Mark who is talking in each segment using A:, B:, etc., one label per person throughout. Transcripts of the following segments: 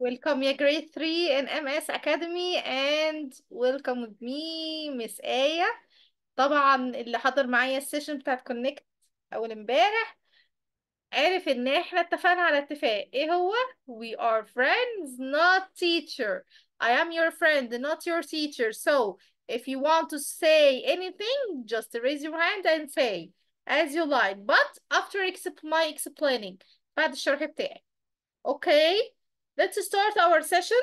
A: Welcome يا grade 3 in MS Academy and welcome with me Miss آية طبعا اللي حضر معايا السيشن بتاعت كونكت أول امبارح عرف ان احنا اتفقنا على اتفاق ايه هو we are friends not teacher I am your friend not your teacher so if you want to say anything just raise your hand and say as you like but after exp my explaining بعد الشرح بتاعي okay let's start our session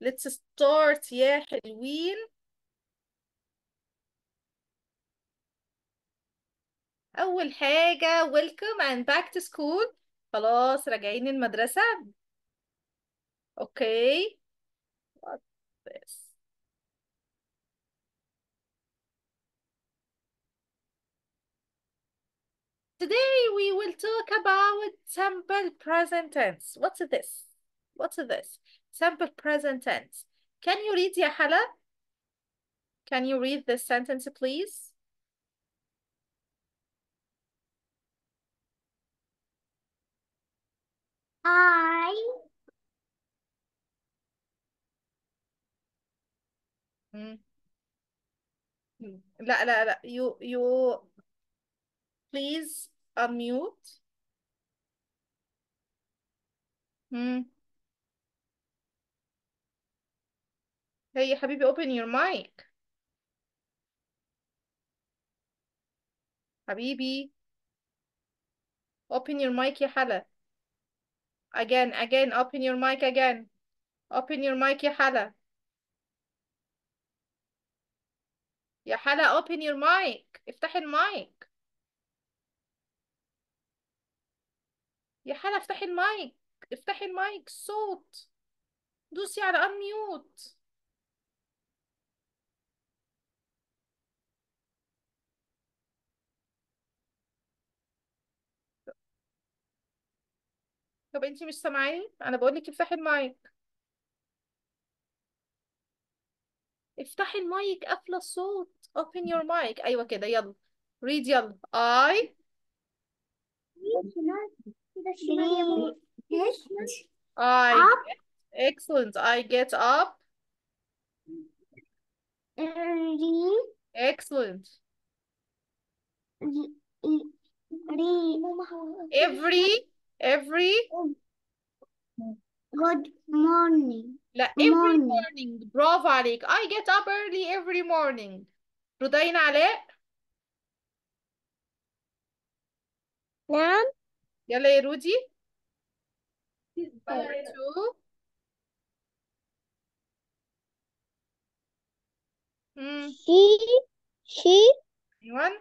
A: let's start يا حلوين أول حاجة welcome and back to school خلاص راجعين المدرسة okay Today we will talk about simple present tense. What's this? What's this? Simple present tense. Can you read Yahala? Can you read this sentence please?
B: I
A: لا لا لا you you please unmute. مم. Hey يا حبيبي open your mic. حبيبي open your mic يا حلا. Again again open your mic again. Open your mic يا حلا. يا حلا open your mic. افتحي المايك. يا حلا افتحي المايك. افتحي المايك الصوت. دوسي على unmute. طب انتي مش سامعاني؟ أنا بقولك افتحي المايك. افتحي المايك قافلة الصوت. open your mic. أيوه كده يلا. read يلا. I I
B: up
A: excellent. I get up.
B: early
A: Excellent.
B: every
A: Every every
B: good morning
A: لا every
B: morning
A: morning برافو عليك I get up early every morning رودين علاء
B: نعم
A: Yale Ruji? Power two. Mm.
B: She, she.
A: Anyone?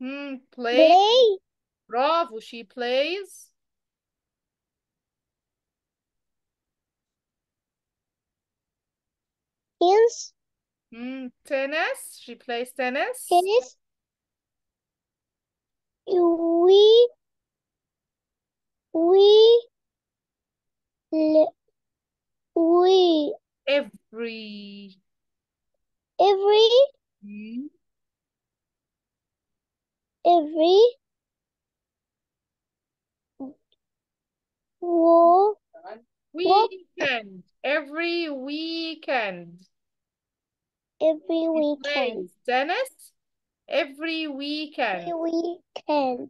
A: Hmm, play.
B: play.
A: Bravo, she plays.
B: Yes
A: hmm tennis? She plays tennis?
B: Tennis. We we we.
A: Every.
B: Every?
A: Hmm.
B: every? Walk
A: weekend. Every weekend
B: every
A: she
B: weekend
A: plays tennis every
B: every
A: weekend
B: weekend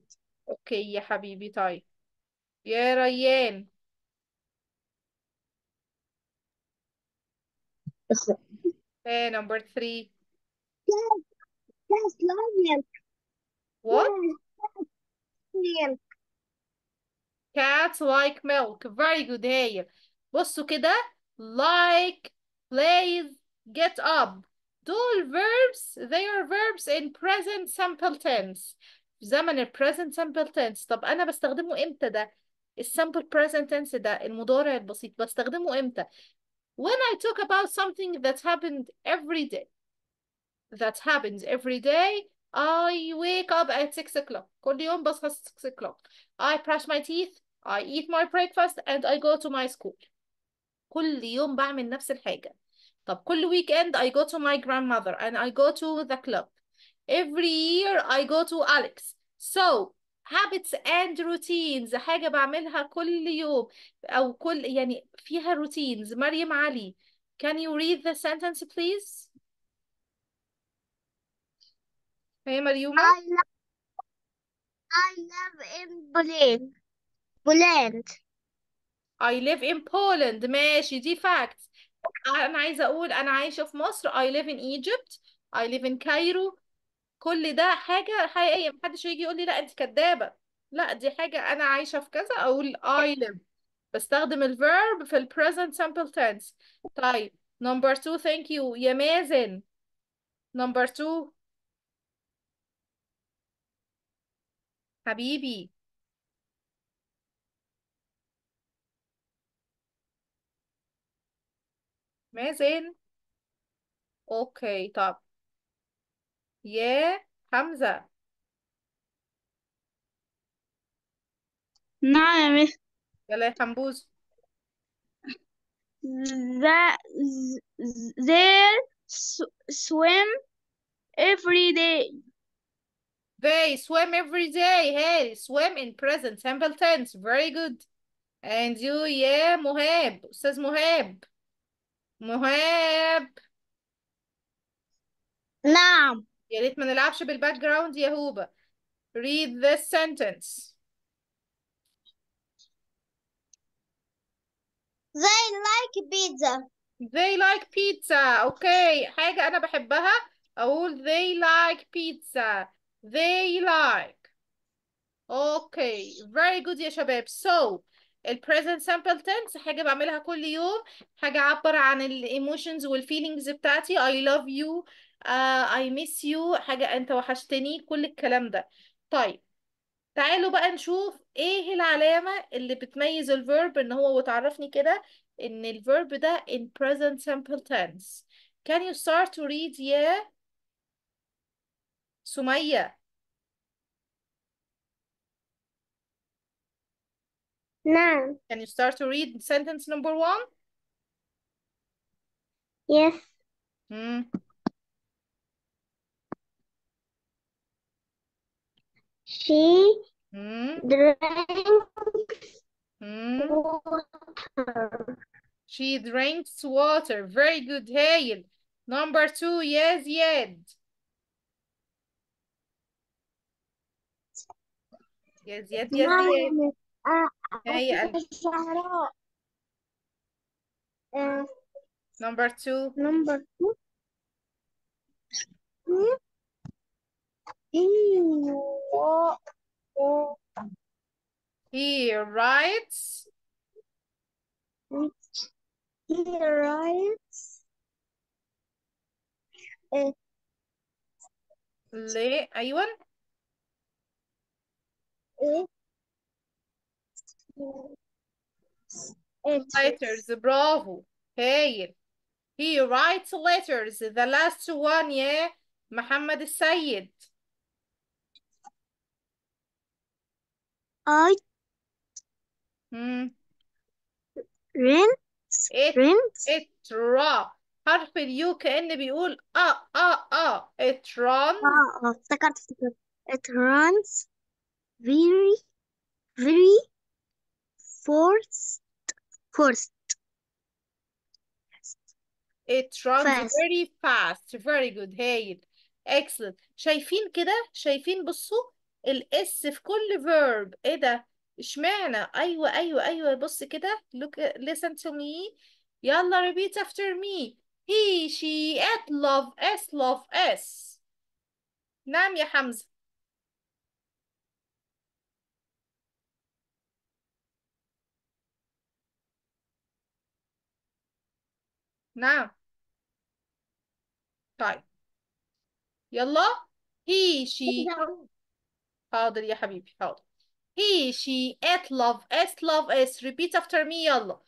A: اوكي يا حبيبي طيب يا ريان eh number three
B: Yes, love milk.
A: what
B: milk.
A: cats like milk very good هايل بصوا كده like plays get up دول verbs they are verbs in present simple tense في زمن ال present simple tense طب أنا بستخدمه إمتى ده ال simple present tense ده المضارع البسيط بستخدمه إمتى when I talk about something that happened every day that happens every day I wake up at 6 o'clock كل يوم بصحى 6 o'clock I brush my teeth I eat my breakfast and I go to my school كل يوم بعمل نفس الحاجة طب كل weekend I go to my grandmother and I go to the club every year I go to Alex so habits and routines حاجة بعملها كل يوم أو كل يعني فيها routines مريم علي can you read the sentence please هي مريومة
B: I love I live in Poland. Poland.
A: I live in Poland ماشي دي facts أنا عايزة أقول أنا عايشة في مصر I live in Egypt I live in Cairo. كل ده حاجة حقيقية محدش هيجي يقول لي لا انت كدابة. لا دي حاجة أنا عايشة في كذا أقول I live. بستخدم الفيرب في البريزنت simple tense. طيب نمبر 2 ثانك يو يا مازن. نمبر 2 حبيبي. مازن اوكي طب يا حمزة
B: نعم يا مس
A: يلا يا حمبوز
B: that they swim every day.
A: They swim every day. Hey, swim in present simple tense. Very good. And you, yeah, مهاب. أستاذ مهاب. مهاب.
B: نعم
A: يا ريت ما نلعبش بالباك جراوند يا هوبا. Read this sentence.
B: they like pizza
A: They like pizza. Okay. حاجة أنا بحبها. أقول they like pizza. They like. Okay. Very good يا شباب. So, ال present simple tense حاجة بعملها كل يوم. حاجة عبر عن ال emotions وال feelings بتاعتي. I love you. Uh, I miss you. حاجة أنت وحشتني. كل الكلام ده. طيب. تعالوا بقى نشوف إيه العلامة اللي بتميز الفيرب إن هو وتعرفني كده إن الفيرب ده in present simple tense. Can you start to read يا سمية؟
B: Now.
A: Can you start to read sentence number one?
B: Yes.
A: Hmm.
B: She
A: hmm.
B: drinks
A: Hmm.
B: water.
A: She drinks water. Very good, Hail. Number two, yes,
B: yet. Yes,
A: yes, yes,
B: yes. Hey,
A: number two.
B: Number two. He
A: writes.
B: He writes. Uh,
A: Le,
B: ayúdame.
A: letters برافو هايل he writes letters the last one يا محمد السيد
B: I
A: مم.
B: rinse
A: it
B: rinse
A: it ra حرف اليو كأن بيقول اه اه اه it runs
B: اه اه افتكرت افتكرت it runs very very forced forced
A: it runs
B: fast
A: very fast very good هايل excellent شايفين كده شايفين بصوا الاس في كل verb ايه ده اشمعنى ايوه ايوه ايوه بص كده look listen to me يلا repeat after me he she it love s love s نعم يا حمزة نعم طيب يلا he she حاضر يا حبيبي حاضر he she it love s love s repeat after me يلا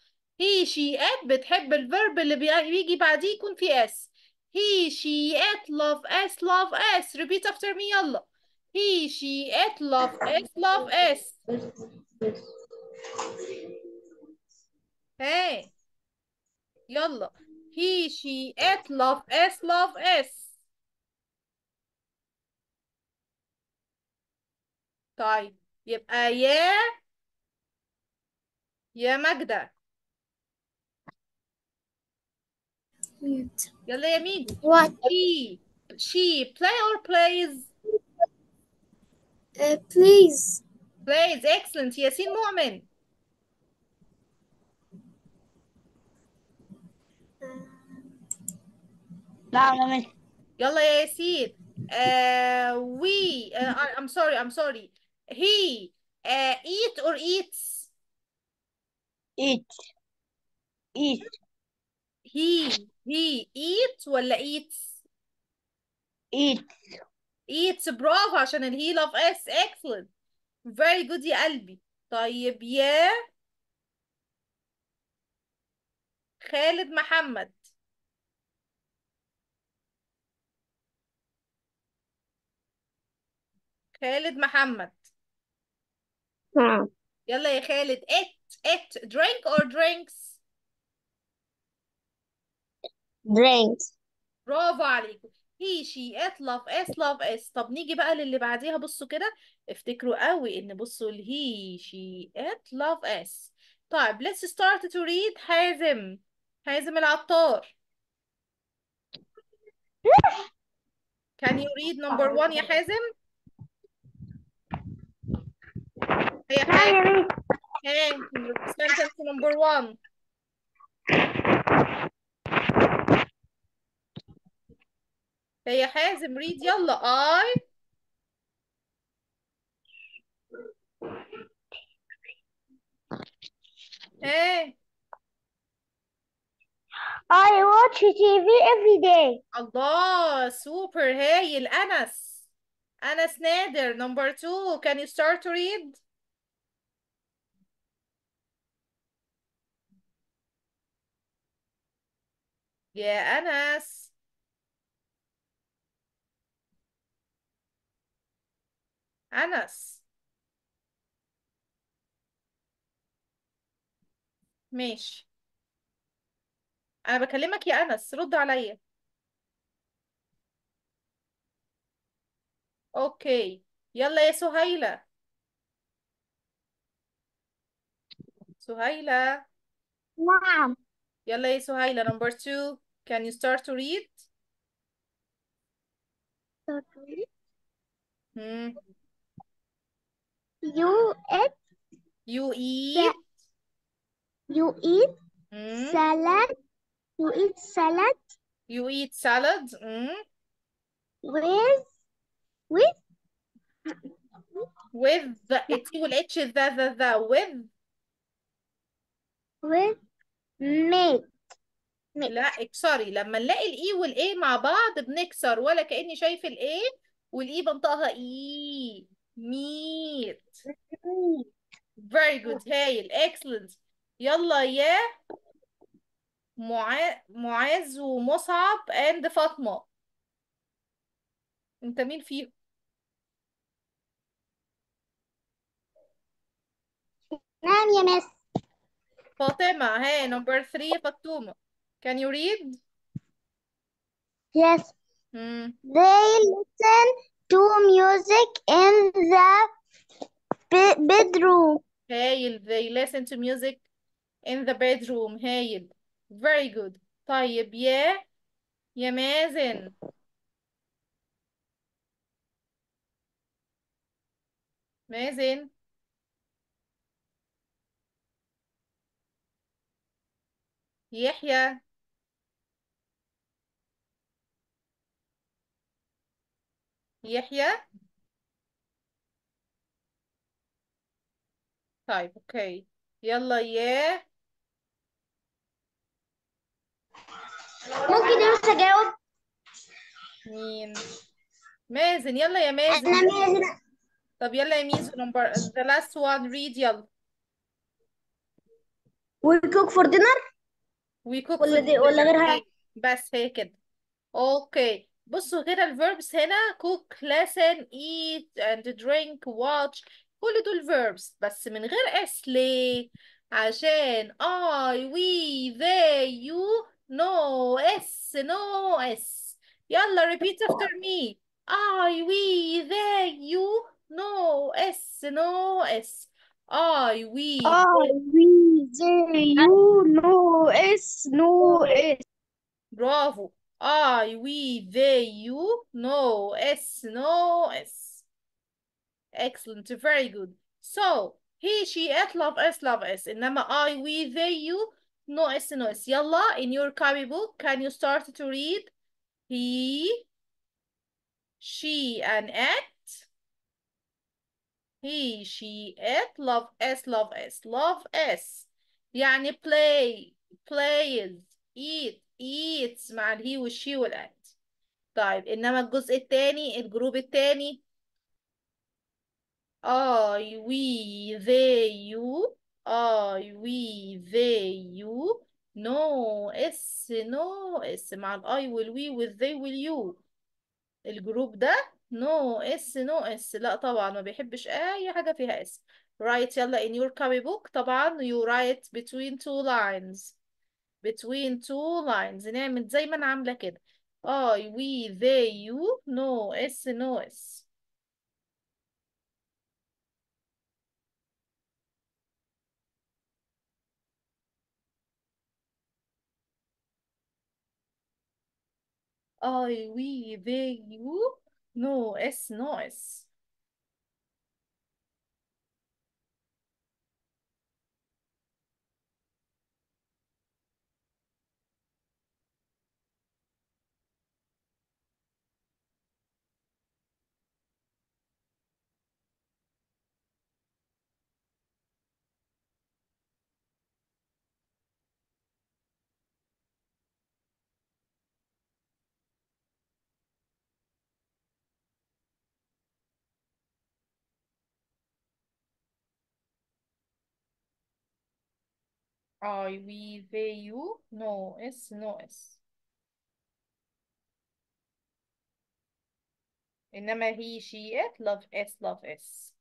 A: he she it بتحب الفيرب اللي بي- بيجي بعديه يكون فيه s he she it love s love s repeat after me يلا he she it love s love s hey يلا He, she, et, love, as, love, as. s. طيب يبقى Yeah. Magda. مجدة Yeah. Let me.
B: What?
A: He, she, play or plays?
B: Uh, please.
A: Plays, excellent. Yes. In moment.
B: لا أنا مش
A: يلا يا ياسين uh, we uh, I'm sorry I'm sorry he uh, eat or eats
B: eat eat
A: he he eat ولا eats
B: eat
A: eats برافو عشان ال he love s excellent very good يا قلبي طيب يا خالد محمد خالد محمد.
B: نعم.
A: يلا يا خالد it it drink or drinks
B: drinks
A: برافو عليكم. He she it love s love s طب نيجي بقى للي بعديها بصوا كده. افتكروا قوي إن بصوا ال he she it love s طيب let's start to read حازم. حازم العطار. Can you read number one يا حازم؟ هي حازم Hey, sentence number one. هي حازم read يلا I Hey,
B: I watch TV every day
A: الله super هايل أنس أنس نادر number two can you start to read يا أنس. أنس. ماشي. أنا بكلمك يا أنس رد عليا. أوكي. يلا يا سهيلة. سهيلة.
B: نعم.
A: يلا يا سهيلة number two can you start to read hmm.
B: you eat
A: you eat
B: you eat
A: hmm.
B: salad you eat salad
A: you eat salad hmm.
B: with with
A: with the التي والاتش the the the with
B: with meat
A: لا اكسري لما نلاقي الاي والاي مع بعض بنكسر ولا كأني شايف الاي والاي بنطقها اي ميت. Very good. هايل. Excellent. يلا يا معا... معاذ ومصعب and فاطمة. أنت مين فيهم؟
B: نعم يا مس
A: فاطمة هاي number three فاطمة can you read
B: yes
A: hmm.
B: they listen to music in the be- bedroom
A: هايل they listen to music in the bedroom هايل very good طيب يا يا مازن مازن يحيى. يحيى. طيب أوكي. يلا يا.
B: ممكن يا مس اجاوب
A: مين؟ مازن. يلا يا مازن.
B: أنا مازن.
A: طب يلا يا ميزو number the last one. read يلا.
B: We cook for dinner
A: we cook
B: ولا
A: for
B: دي ولا
A: dinner.
B: غيرها
A: هي- بس هي كده اوكي بصوا كده الفيربس هنا cook listen eat and drink watch كل دول verbs بس من غير اس ليه عشان I we they you no s no s يلا repeat after me I we they you no s no S I we
B: I, we, they, you, no, S, no, S.
A: برافو I we they you no S no S excellent very good so he she it love us love us إنما I we they you no S no S يلا in your copybook can you start to read he she and it He she it love us love us love us يعني play plays eat eats مع الهي والشي والات طيب إنما الجزء التاني الجروب التاني I we they you I we they you no اس no اس مع الاي والوي والذي واليو الجروب ده نو اس نو اس لا طبعا ما بيحبش اي حاجة فيها اس write يلا in your copybook طبعا you write between two lines between two lines نعمل زي ما أنا عامله كده I we they you no اس no اس I we they you No, it's not. It's I we they you no اس إنما he she it love s love s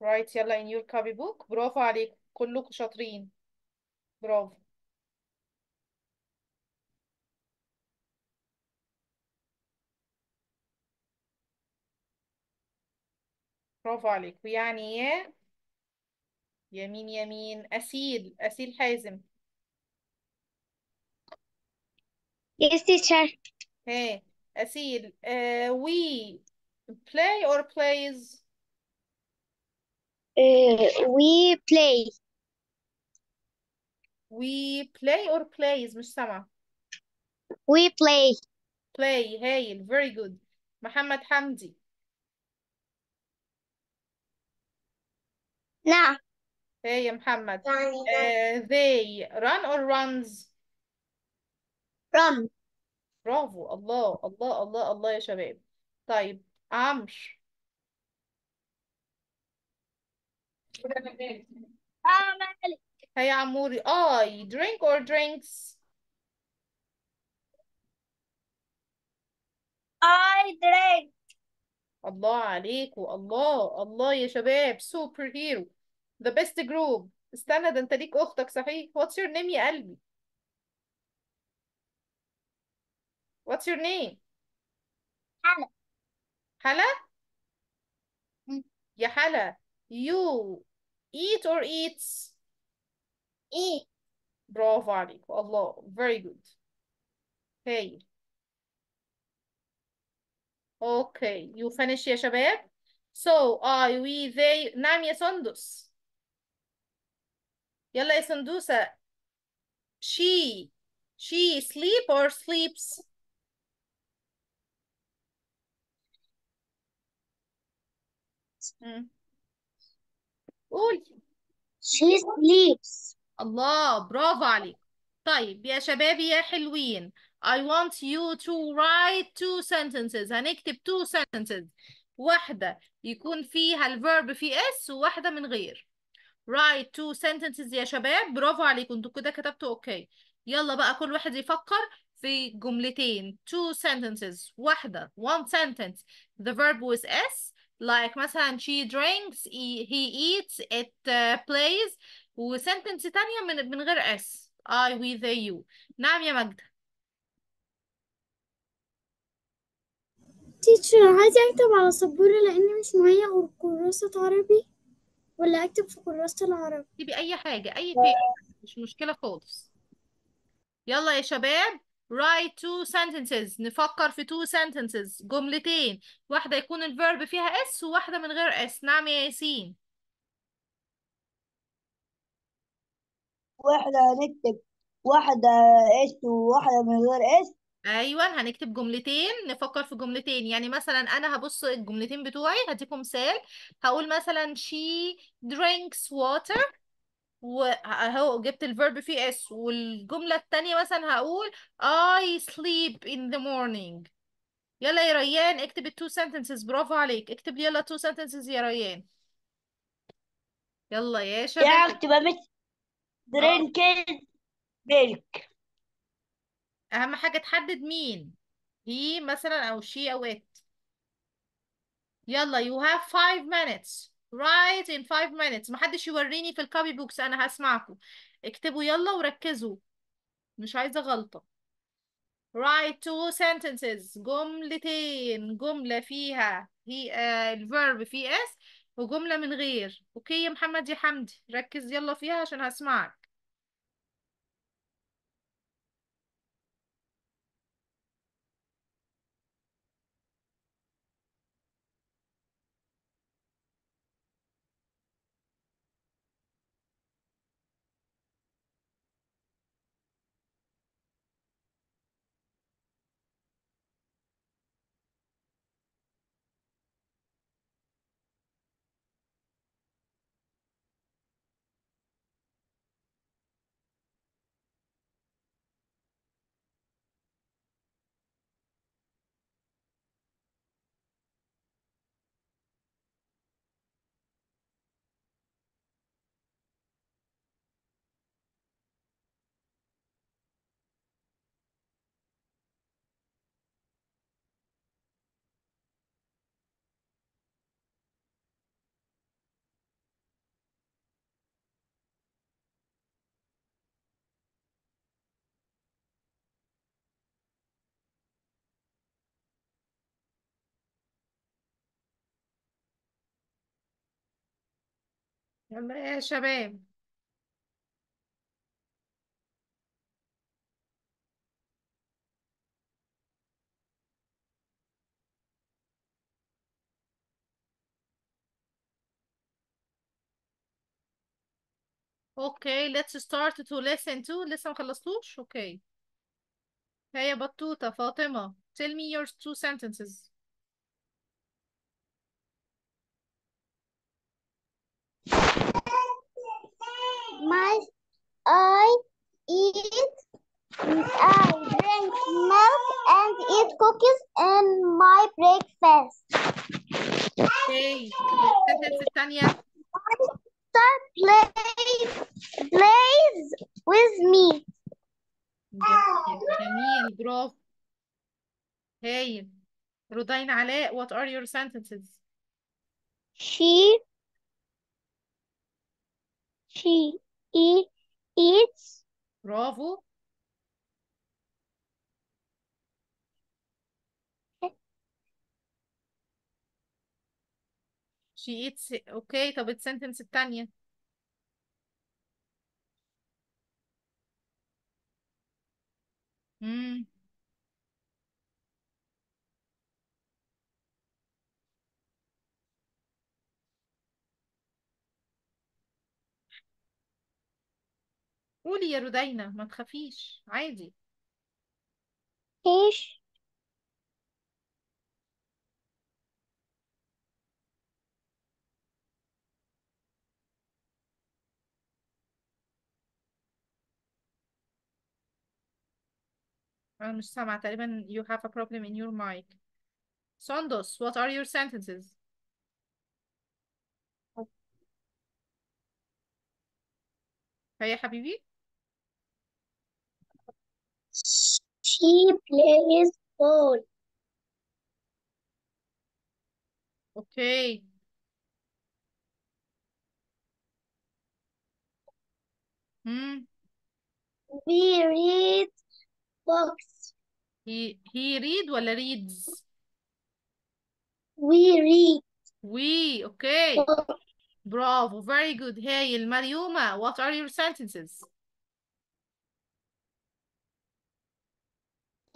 A: right يلا in your copybook برافو عليكم كلكم شاطرين برافو برافو عليكم يعني يا يمين يمين أسيل أسيل حازم
B: Yes, teacher.
A: hey أسيل uh, we play or plays
B: Uh, we play.
A: we play or plays مش سامعة
B: We play.
A: play هايل very good محمد حمدي
B: نعم.
A: hey يا محمد. uh, they run or runs?
B: Run.
A: برافو الله الله الله الله يا شباب طيب عمرو هيا عموري I drink or drinks?
B: I drink.
A: الله عليكم الله الله يا شباب سوبر هيرو the best group استنى ده انت ليك اختك صحيح what's your name يا قلبي what's your name
B: حلا.
A: حلا
B: مم.
A: يا حلا you eat or eats
B: Eat.
A: برافو عليكم الله very good هايل اوكي you finish يا شباب so I we they نعم يا سندس يلا يا سندوسة. She she sleep or sleeps? مم. قول.
B: She sleeps.
A: الله برافو عليك. طيب يا شبابي يا حلوين. I want you to write two sentences. هنكتب two sentences. واحدة يكون فيها الفيرب في اس وواحدة من غير. write two sentences يا شباب. برافو عليكم أنتوا كده كتبتوا أوكي يلا بقى كل واحد يفكر في جملتين. Two sentences واحدة. One sentence. The verb with s like مثلا she drinks he eats it uh, plays sentence تانية من من غير s. I we they you نعم يا ماجدة
B: تيتشر عايزة اكتب على سبورة لأني مش معايا غير كراسة عربي؟ ولا أكتب في كراسة العربي
A: تبي أي حاجة أي بيج مش مشكلة خالص. يلا يا شباب write two sentences. نفكر في two sentences. جملتين. واحدة يكون الفيرب فيها اس وواحدة من غير اس نعم يا ياسين.
C: واحدة هنكتب واحدة اس وواحدة من غير اس
A: أيوه هنكتب جملتين نفكر في جملتين. يعني مثلا أنا هبص الجملتين بتوعي هديكم مثال. هقول مثلا she drinks water وهو جبت الفيرب فيه اس والجملة التانية مثلا هقول I sleep in the morning. يلا يا ريان اكتب التو sentences. برافو عليك. اكتب لي يلا two sentences يا ريان. يلا يا
C: يا
A: شباب
C: اكتب مس درينكينج ميلك
A: أهم حاجة تحدد مين. He مثلا أو she أو it. يلا you have five minutes. Write in five minutes. محدش يوريني في الكوبي بوكس أنا هسمعكم. اكتبوا يلا وركزوا. مش عايزة غلطة. Write two sentences. جملتين جملة فيها هي آه الفيرب فيه اس وجملة من غير. أوكي يا محمد يا حمدي. ركز يلا فيها عشان هسمعك. يلا يا شباب. أوكي let's start to listen to. لسه ما خلصتوش؟ أوكي هيا بطوطة فاطمة. Tell me your two sentences.
B: My I eat I drink milk and eat cookies in my breakfast.
A: اوكي السنتنس التانية
B: Son plays plays with me.
A: جميل جميل برافو هايل رودين علاء what are your sentences
B: She she e- eats
A: برافو she eats أوكي طب السنتنس التانية. امم قولي يا رودينا ما تخافيش عادي.
B: fish
A: أنا مش سامعة تقريبا you have a problem in your mic. سندس what are your sentences? هيا يا حبيبي.
B: she plays ball.
A: اوكي امم
B: We read books.
A: he he read ولا reads
B: we read
A: we okay برافو very good هايل مريومة what are your sentences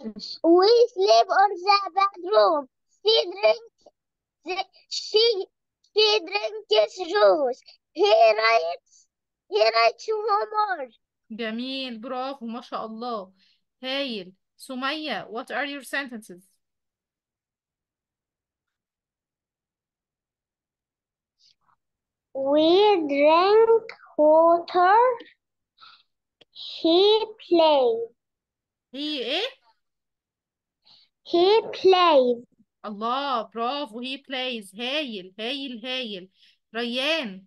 B: we sleep on the bedroom she drinks the, she she drinks juice he writes he writes homework
A: جميل برافو ما شاء الله هايل سمية what are your sentences
B: we drink water he plays
A: هي ايه
B: he plays.
A: الله برافو he plays. هايل هايل هايل. ريان.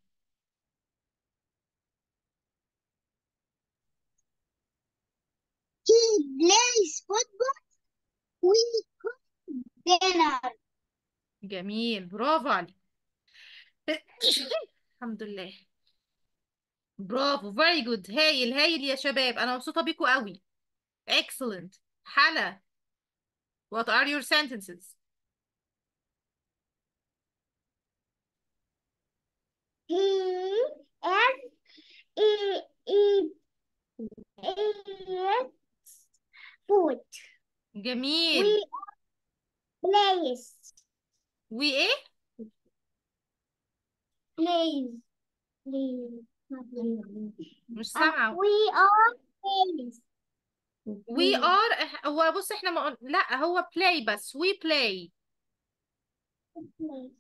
B: He plays football we cook dinner
A: جميل برافو عليك. الحمد لله. برافو very good. هايل هايل يا شباب. أنا مبسوطة بيكم قوي. Excellent. حلا. what are your sentences
B: He is he, he, eats food.
A: جميل
B: We plays
A: we ايه
B: plays plays not plays.
A: مش
B: Uh,
A: سامعة
B: we are plays.
A: We are إح- هو بص إحنا ما قل... لأ هو play بس we play.
B: plays.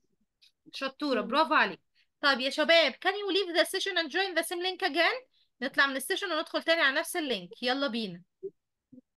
A: شطورة
B: مم.
A: برافو عليك. طيب يا شباب can you leave the session and join the same link again نطلع من السيشن وندخل تاني على نفس اللينك. يلا بينا.